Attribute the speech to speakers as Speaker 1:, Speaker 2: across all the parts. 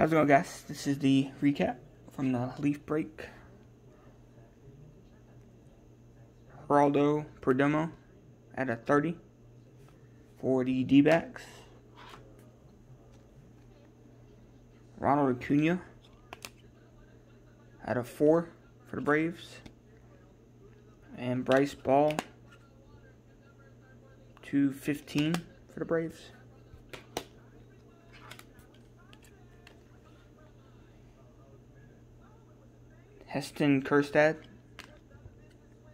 Speaker 1: How's it going, guys? This is the recap from the Leaf Break. Geraldo Perdomo at a 30 for the D-backs. Ronald Acuna at a 4 for the Braves. And Bryce Ball 215 for the Braves. Heston Kjerstad,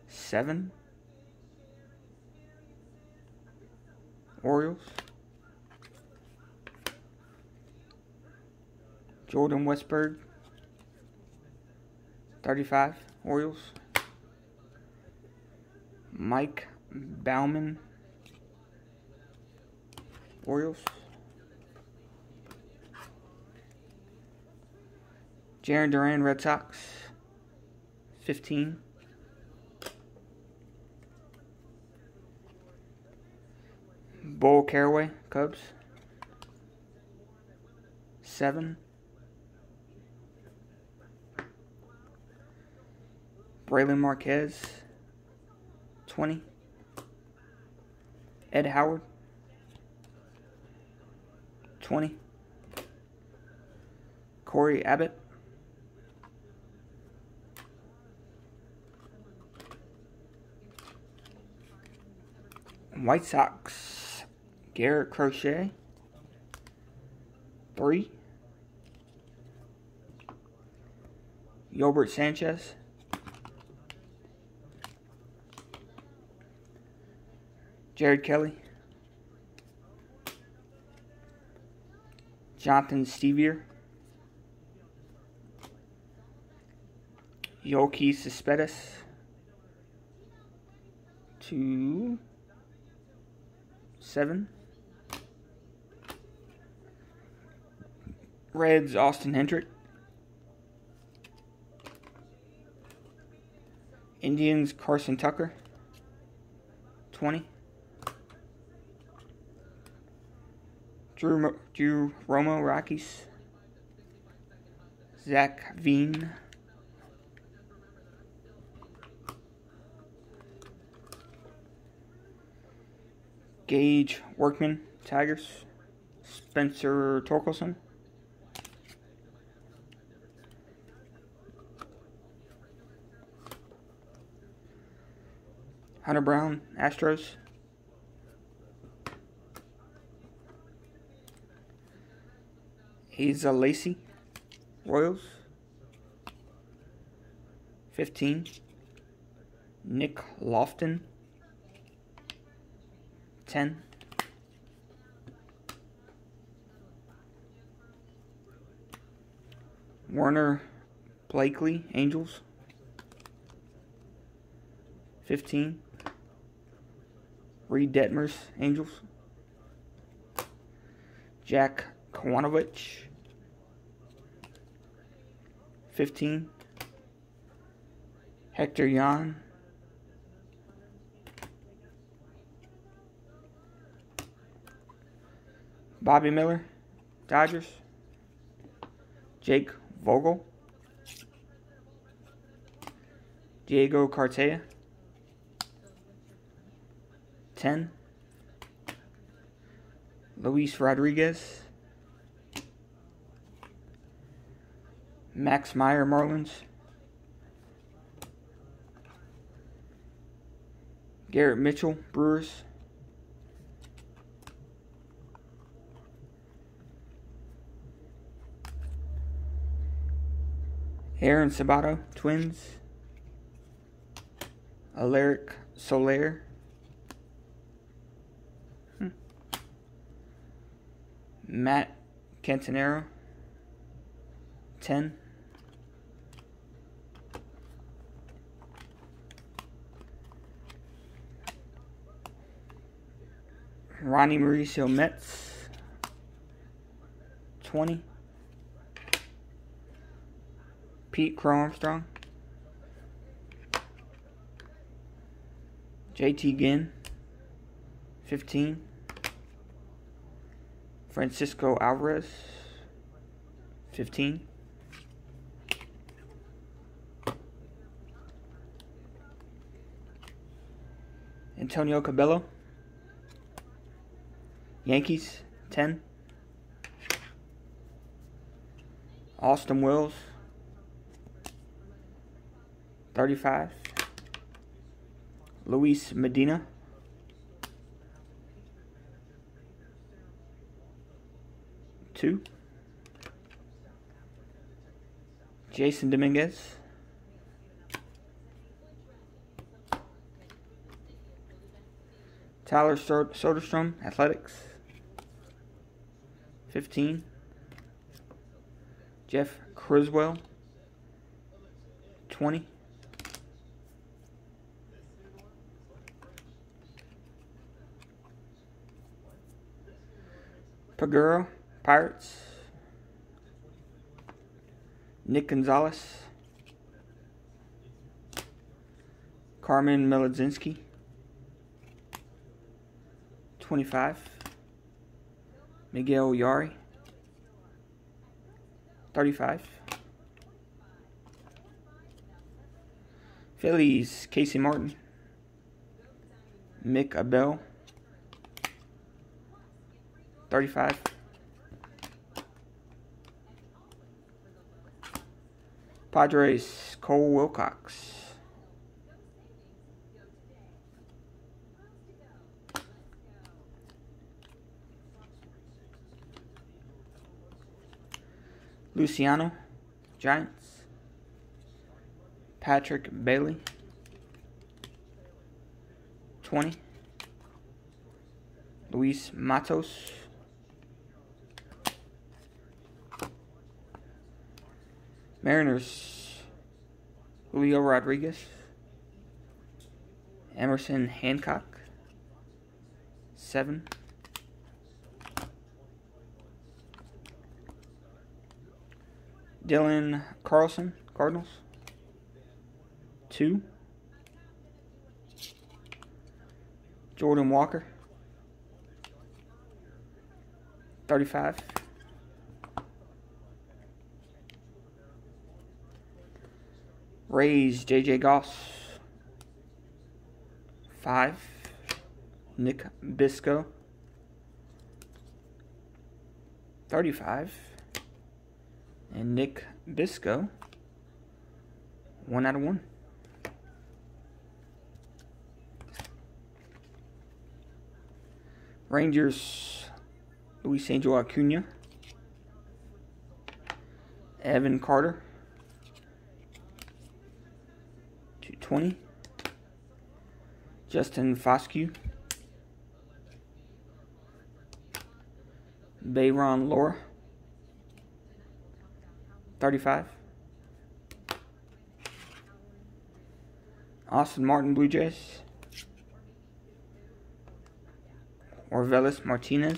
Speaker 1: 7. Orioles. Jordan Westburg, 35, Orioles. Mike Baumann, Orioles. Jarren Duran, Red Sox. 15. Burl Carraway, Cubs. 7. Brailyn Marquez, 20. Ed Howard, 20. Cory Abbott, White Sox, Garrett Crochet, three. Yolbert Sanchez, Jared Kelley, Jonathan Stiever, Yoelqui Cespedes, two seven. Reds, Austin Hendrick. Indians, Carson Tucker. 20. Drew, Drew Romo, Rockies. Zach Veen. Gage Workman, Tigers. Spencer Torkelson. Hunter Brown, Astros. Asa Lacy, Royals. 15. Nick Loftin, 10. Werner Blakely, Angels. 15. Reid Detmers, Angels. Jack Kochanowicz. 15. Hector Yan, Bobby Miller, Dodgers. Jake Vogel. Diego Cartaya. 10. Luis Rodriguez. Max Meyer Marlins. Garrett Mitchell Brewers. Aaron Sabato, Twins. Alerick Soularie. Hmm. Matt Canterino. 10. Ronnie Mauricio Mets. 20. Pete Crow Armstrong. JT Ginn, 15. Francisco Alvarez, 15. Antonio Cabello. Yankees, 10. Austin Wells, 35. Luis Medina. Two. Jasson Dominguez. Tyler Soderstrom, Athletics. 15. Jeff Criswell, 20. Peguero, Pirates. Nick Gonzalez. Carmen Mlodzinski. 25. Miguel Yari. 35. Phillies, Casey Martin. Mick Abel. 35. Padres, Cole Wilcox. Luciano, Giants. Patrick Bailey, 20. Luis Matos, Mariners, Julio Rodriguez, Emerson Hancock, 7. Dylan Carlson, Cardinals. Two. Jordan Walker. 35. Rays, J.J. Goss. 5. Nick Bitsko. 35 and Nick Bitsko. One out of one. Rangers, Luis Angel Acuna. Evan Carter. 220. Justin Foscue. Bayron Lora. 35. Austin Martin Blue Jays. Orelvis Martinez.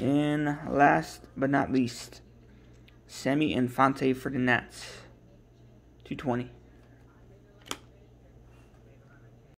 Speaker 1: And last but not least, Sammy Infante for the Nats. 220.